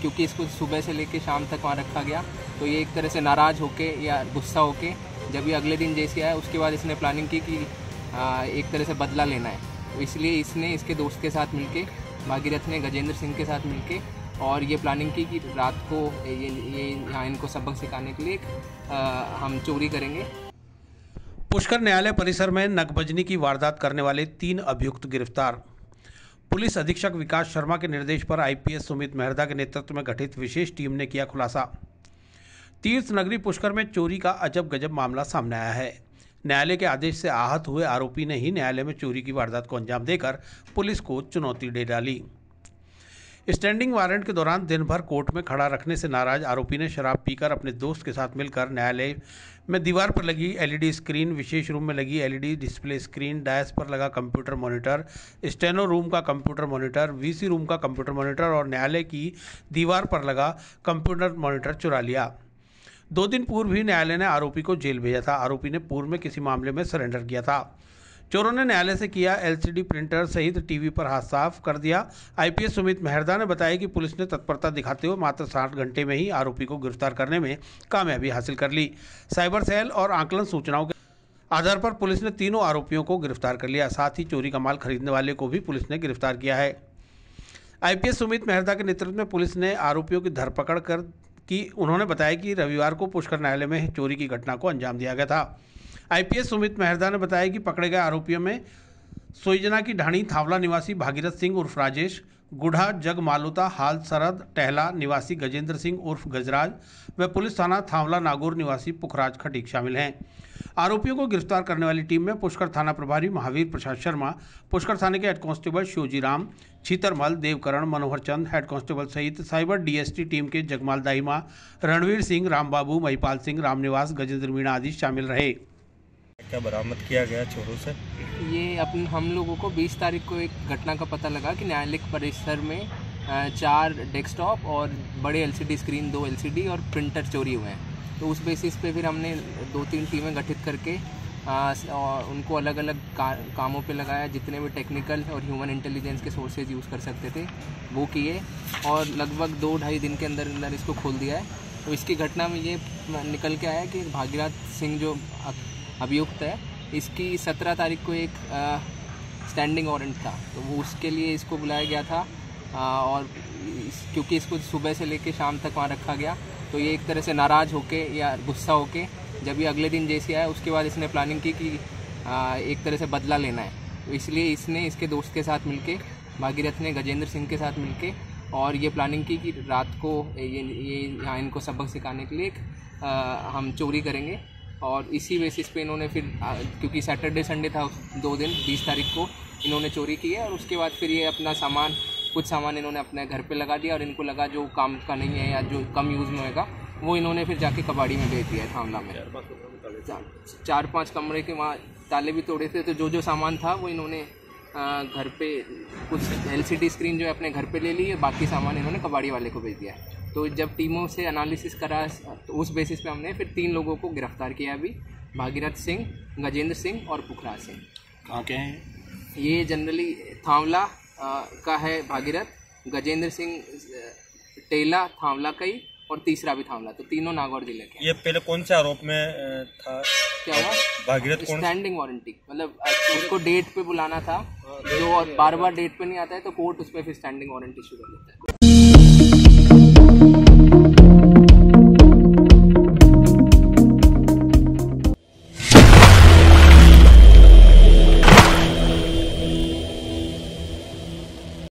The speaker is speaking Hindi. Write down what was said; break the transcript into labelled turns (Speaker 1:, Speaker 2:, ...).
Speaker 1: क्योंकि इसको सुबह से लेके शाम तक वहाँ रखा गया। तो ये एक तरह से नाराज़ होके या गुस्सा होके जब ये अगले दिन जैसे आया उसके बाद इसने प्लानिंग की कि एक तरह से बदला लेना है। तो इसलिए इसने इसके दोस्त के साथ मिलके भागीरथ ने गजेंद्र सिंह के साथ मिलके और ये प्लानिंग की कि रात को ये ये यहाँ इनको सबक सिखाने के लिए आ, हम चोरी करेंगे।
Speaker 2: पुष्कर न्यायालय परिसर में नकबजनी की वारदात करने वाले तीन अभियुक्त गिरफ़्तार। पुलिस अधीक्षक विकास शर्मा के निर्देश पर आईपीएस सुमित मेहरदा के नेतृत्व में गठित विशेष टीम ने किया खुलासा। तीर्थ नगरी पुष्कर में चोरी का अजब गजब मामला सामने आया है। न्यायालय के आदेश से आहत हुए आरोपी ने ही न्यायालय में चोरी की वारदात को अंजाम देकर पुलिस को चुनौती दे डाली। स्टैंडिंग वारंट के दौरान दिन भर कोर्ट में खड़ा रखने से नाराज़ आरोपी ने शराब पीकर अपने दोस्त के साथ मिलकर न्यायालय में दीवार पर लगी एलईडी स्क्रीन, विशेष रूम में लगी एलईडी डिस्प्ले स्क्रीन, डैश पर लगा कंप्यूटर मॉनिटर, स्टेनो रूम का कंप्यूटर मॉनिटर, वीसी रूम का कंप्यूटर मॉनिटर और न्यायालय की दीवार पर लगा कंप्यूटर मॉनिटर चुरा लिया। दो दिन पूर्व ही न्यायालय ने आरोपी को जेल भेजा था। आरोपी ने पूर्व में किसी मामले में सरेंडर किया था। चोरों ने न्यायालय से किया एलसीडी प्रिंटर सहित टीवी पर हाथ साफ़ कर दिया। आईपीएस सुमित मेहरदा ने बताया कि पुलिस ने तत्परता दिखाते हुए मात्र साठ घंटे में ही आरोपी को गिरफ़्तार करने में कामयाबी हासिल कर ली। साइबर सेल और आंकलन सूचनाओं के आधार पर पुलिस ने तीनों आरोपियों को गिरफ़्तार कर लिया, साथ ही चोरी का माल खरीदने वाले को भी पुलिस ने गिरफ़्तार किया है। आईपीएस सुमित मेहरदा के नेतृत्व में पुलिस ने आरोपियों की धरपकड़ कर की, उन्होंने बताया कि रविवार को पुष्कर न्यायालय में चोरी की घटना को अंजाम दिया गया था। आईपीएस सुमित मेहरदा ने बताया कि पकड़े गए आरोपियों में सोईजना की ढाणी, थावला निवासी भागीरथ सिंह उर्फ़ राजेश, गुढ़ा, जग मालूता, हाल सरद, टहला निवासी गजेंद्र सिंह उर्फ़ गजराज व पुलिस थाना थावला नागौर निवासी पुखराज खटीक शामिल हैं। आरोपियों को गिरफ़्तार करने वाली टीम में पुष्कर थाना प्रभारी महावीर प्रसाद शर्मा, पुष्कर थाने के head constable Shivji Ram, Chhitarmal, Devkaran, Manohar Chand, head constable सहित साइबर डीएसटी टीम के जगमाल दाहिमा, रणवीर सिंह, रामबाबू, महिपाल सिंह, रामनिवास, गजेंद्र मीणा आदि शामिल रहे।
Speaker 3: क्या बरामद किया गया चोरों से?
Speaker 1: ये अपन हम लोगों को 20 तारीख को एक घटना का पता लगा कि न्यायालय परिसर में चार डेस्कटॉप और बड़े एलसीडी स्क्रीन दो एलसीडी और प्रिंटर चोरी हुए हैं। तो उस बेसिस पे फिर हमने दो तीन टीमें गठित करके और उनको अलग अलग का, कामों पे लगाया जितने भी टेक्निकल और ह्यूमन इंटेलिजेंस के सोर्सेज यूज़ कर सकते थे वो किए और लगभग दो ढाई दिन के अंदर अंदर इसको खोल दिया है। तो इसकी घटना में ये निकल के आया कि भागीरथ सिंह जो अभियुक्त है। इसकी सत्रह तारीख को एक स्टैंडिंग वारंट था। तो वो उसके लिए इसको बुलाया गया था आ, और इस, क्योंकि इसको सुबह से लेके शाम तक वहाँ रखा गया। तो ये एक तरह से नाराज़ होके या गुस्सा होके जब ये अगले दिन जैसे आया उसके बाद इसने प्लानिंग की कि आ, एक तरह से बदला लेना है। तो इसलिए इसने इसके दोस्त के साथ मिलके भागीरथ ने गजेंद्र सिंह के साथ मिलके और ये प्लानिंग की कि रात को ये ये यहाँ इनको सबक सिखाने के लिए एक, आ, हम चोरी करेंगे। और इसी बेसिस पे इन्होंने फिर क्योंकि सैटरडे संडे था दो दिन, बीस तारीख को इन्होंने चोरी की है और उसके बाद फिर ये अपना सामान, कुछ सामान इन्होंने अपने घर पे लगा दिया और इनको लगा जो काम का नहीं है या जो कम यूज़ में होएगा, वो इन्होंने फिर जाके कबाड़ी में भेज दिया है थामला में। चार- पाँच कमरे के वहाँ ताले भी तोड़े थे तो जो जो सामान था वो इन्होंने घर पे कुछ एलसीडी स्क्रीन जो है अपने घर पे ले ली है, बाकी सामान इन्होंने कबाड़ी वाले को भेज दिया है। तो जब टीमों से एनालिसिस करा तो उस बेसिस पे हमने फिर तीन लोगों को गिरफ़्तार किया अभी। भागीरथ सिंह गजेंद्र सिंह और पुखराज सिंह।
Speaker 3: कहाँ के हैं?
Speaker 1: ये जनरली थावला का है भागीरथ गजेंद्र सिंह टेला थावला का ही और तीसरा भी थावला। तो तीनों नागौर ज़िले के
Speaker 3: ये पहले कौन से आरोप में था?
Speaker 1: क्या हुआ?
Speaker 3: भागीरथ कौन?
Speaker 1: स्टैंडिंग वारंटी मतलब उसको डेट पे बुलाना था। जो और बार बार डेट पे नहीं आता है तो कोर्ट उस पर फिर स्टैंडिंग वारंटी इशू कर देता है।